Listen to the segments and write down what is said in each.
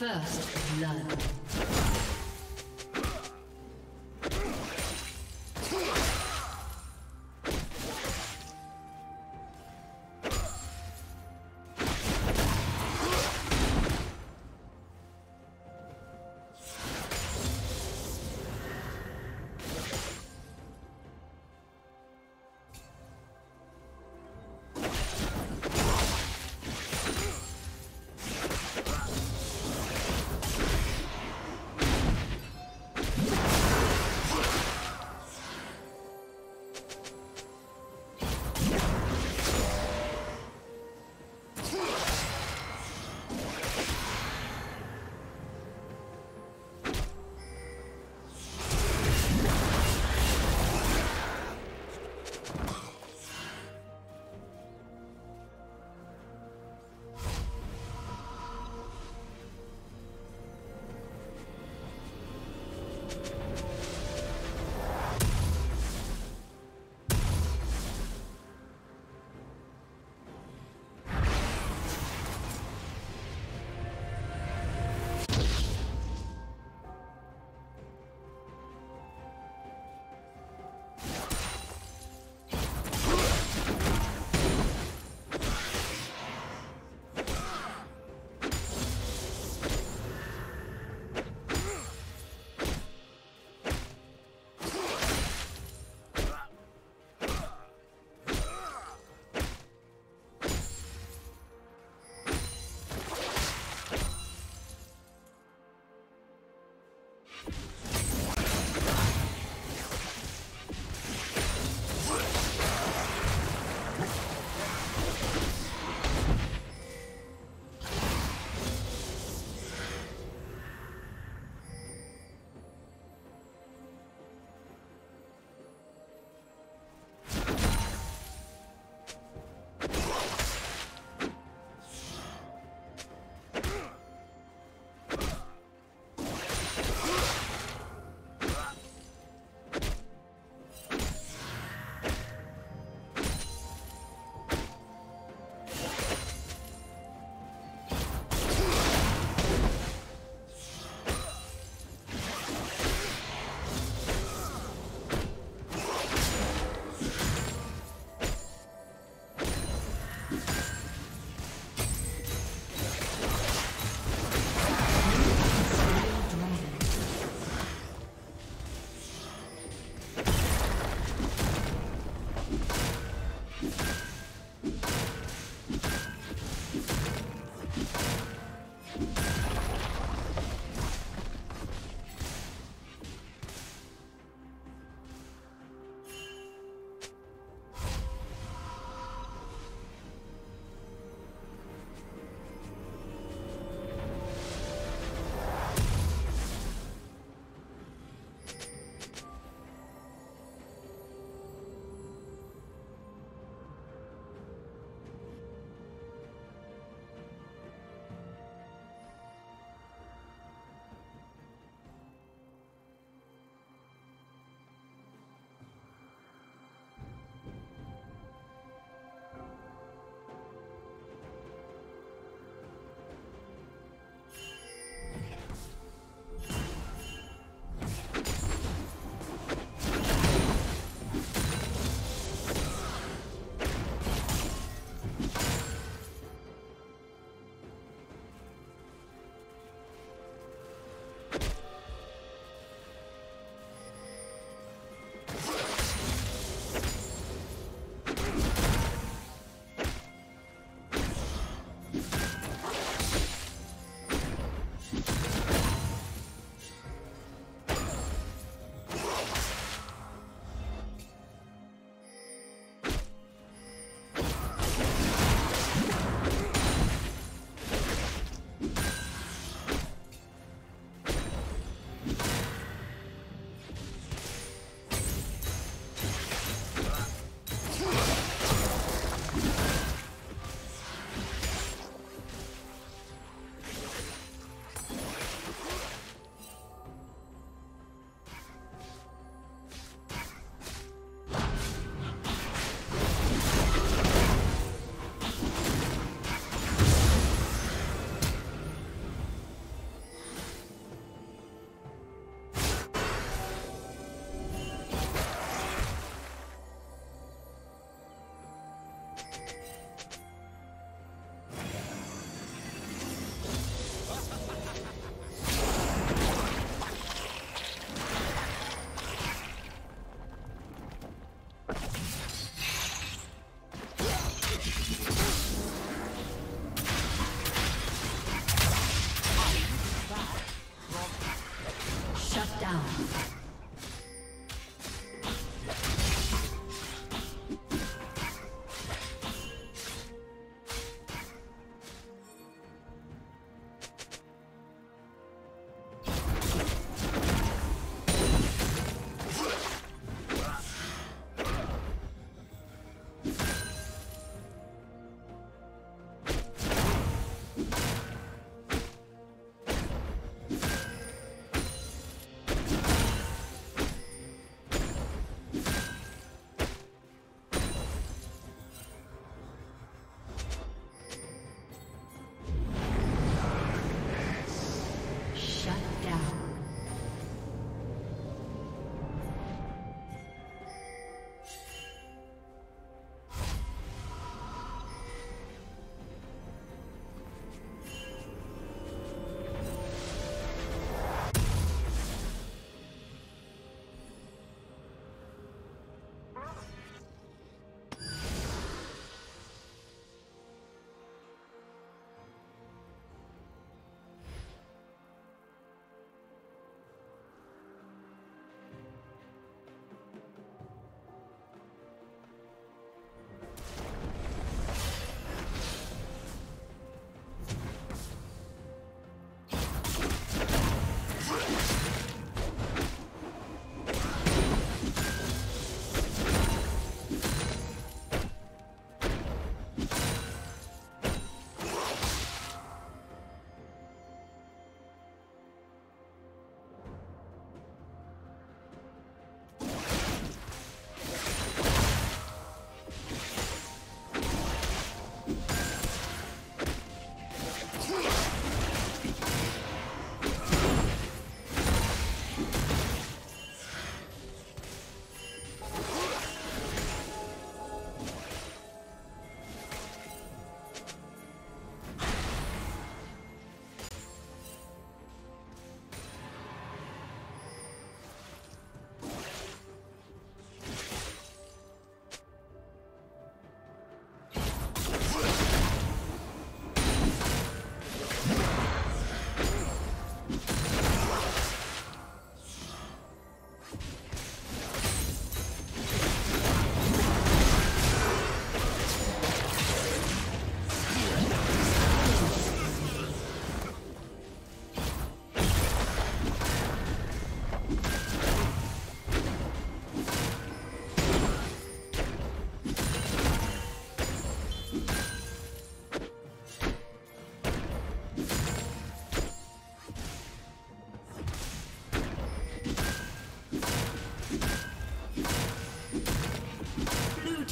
First blood.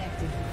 A